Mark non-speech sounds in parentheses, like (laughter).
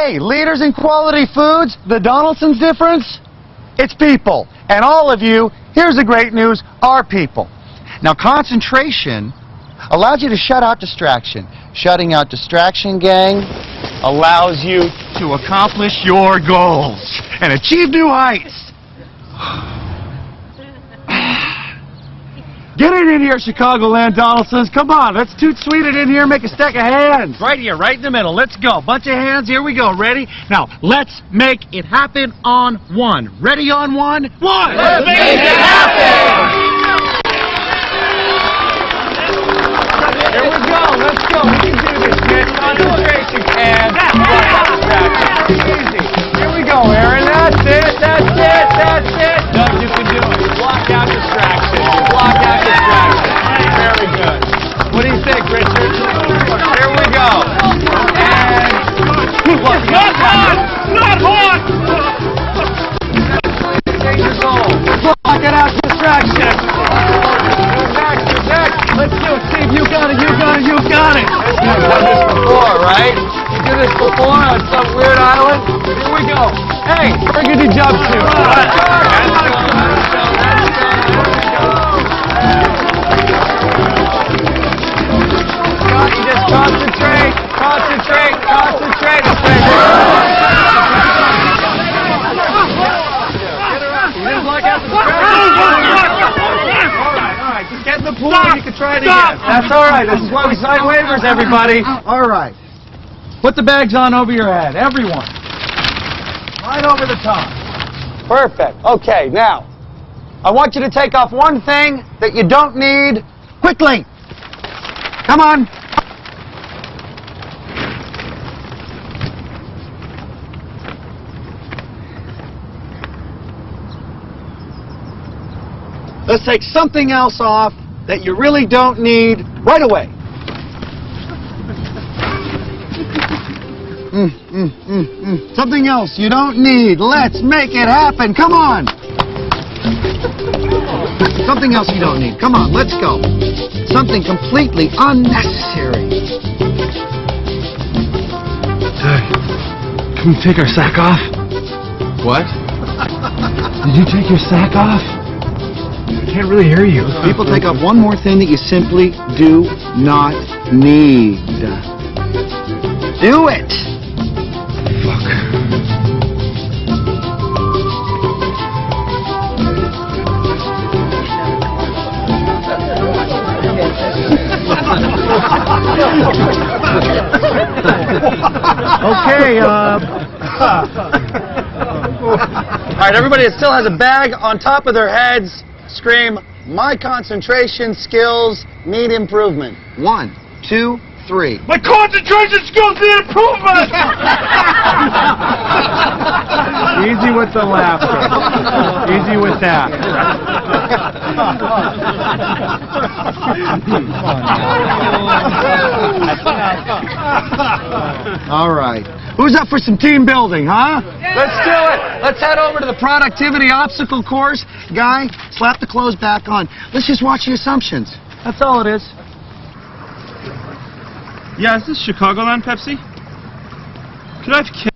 Hey, leaders in quality foods, the Donaldson's difference? It's people. And all of you, here's the great news, are people. Now, concentration allows you to shut out distraction. Shutting out distraction, gang, allows you to accomplish your goals and achieve new heights. Get it in here, Chicagoland Donaldsons. Come on, let's toot sweet it in here, make a stack of hands. Right here, right in the middle. Let's go. Bunch of hands. Here we go. Ready? Now, let's make it happen on one. Ready on one? One! Let's make it happen! This before on some weird island. Here we go. Hey, burgundy jumpsuit. Scotty, just concentrate, concentrate, concentrate. You didn't block out the Alright, get in the pool and you can try it again. That's alright, this is why we sign waivers, everybody. Alright. Put the bags on over your head, everyone. Right over the top. Perfect. Okay, now, I want you to take off one thing that you don't need quickly. Come on. Let's take something else off that you really don't need right away. Mm, mm, mm, mm. Something else you don't need. Let's make it happen. Come on. Something else you don't need. Come on, let's go. Something completely unnecessary. Doug, can we take our sack off? What? (laughs) Did you take your sack off? I can't really hear you. People take off one more thing that you simply do not need. Do it. Okay, uh... All right, everybody that still has a bag on top of their heads, scream, my concentration skills need improvement. One, two, three. My concentration skills need improvement! Easy with the laughter. Easy with that. (laughs) (laughs) All right. Who's up for some team building, huh? Let's do it. Let's head over to the productivity obstacle course. Guy, slap the clothes back on. Let's just watch the assumptions. That's all it is. Yeah, is this Chicagoland Pepsi? Could I have